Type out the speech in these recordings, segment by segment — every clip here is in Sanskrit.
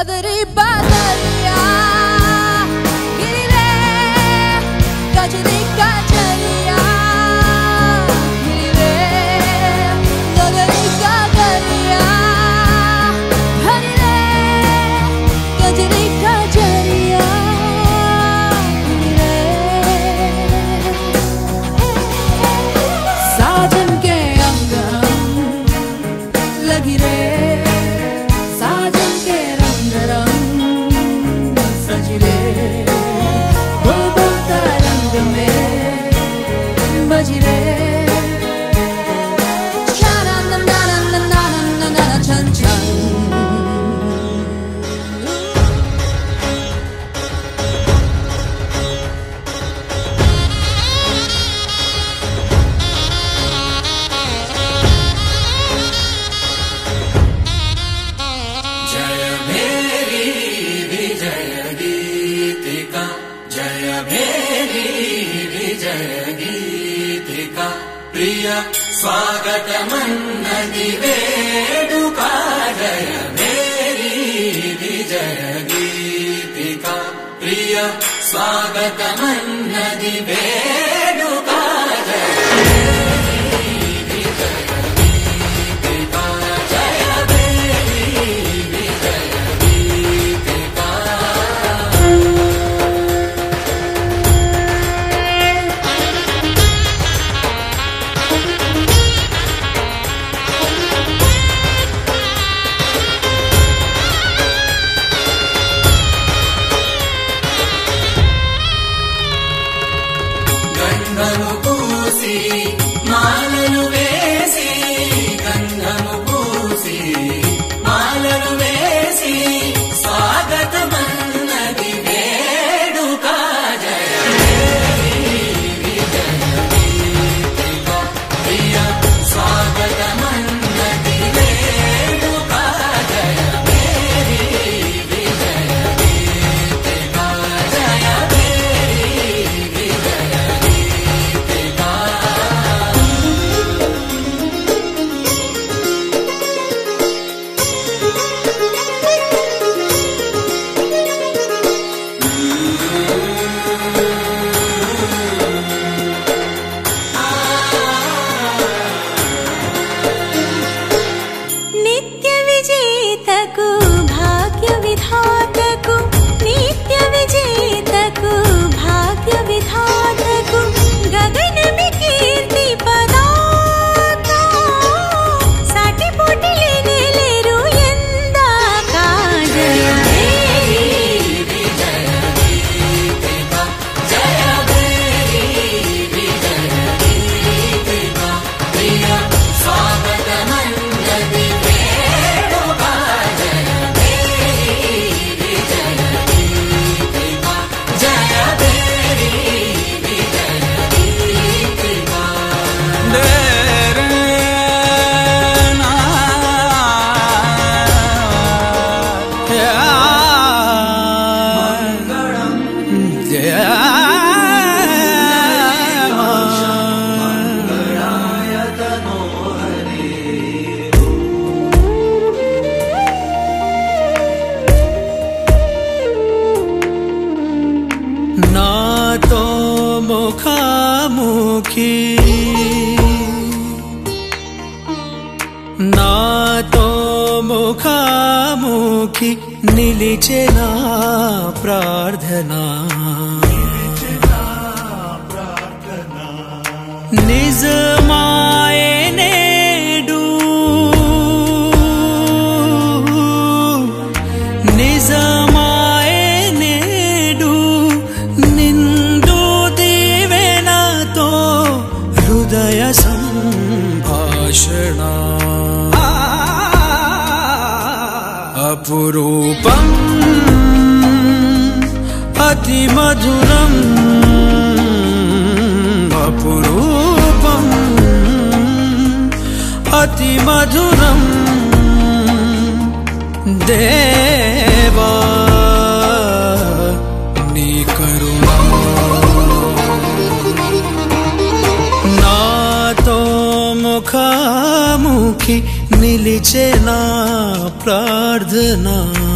Badri Badriya, Girile Gajri Gaj. जय भेरि वि जयगीतिका प्रिय स्वागतमन्नजिवेडुका जय भेरी वि जयगीतिका प्रिय स्वागतमन्नजिवे प्रार्थना। అతి మధురం అపురూపం. అతి మధురం దేవా నీ కరుణ. నాతో ముఖాముఖి నిలిచే నా ప్రార్థనా.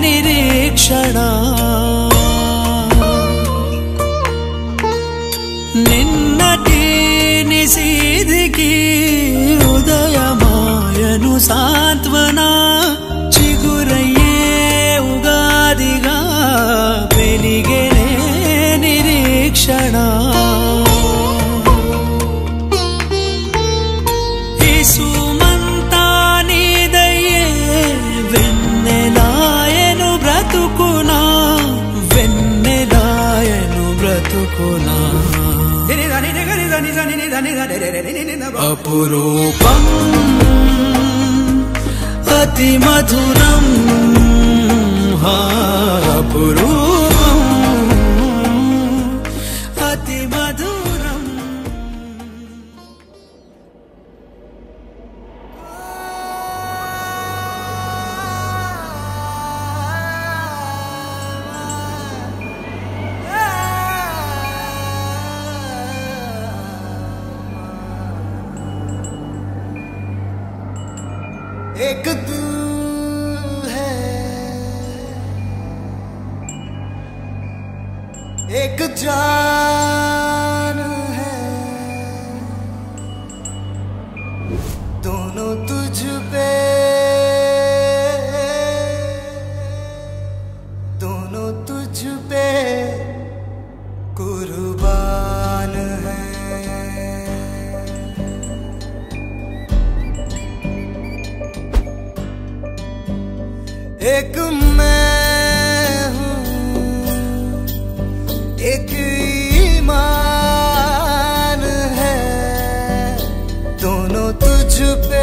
निरीक्षण अपुरूपम् अतिमधुरम् मधुरम् अपररूप एक तू है। एक जान है। to be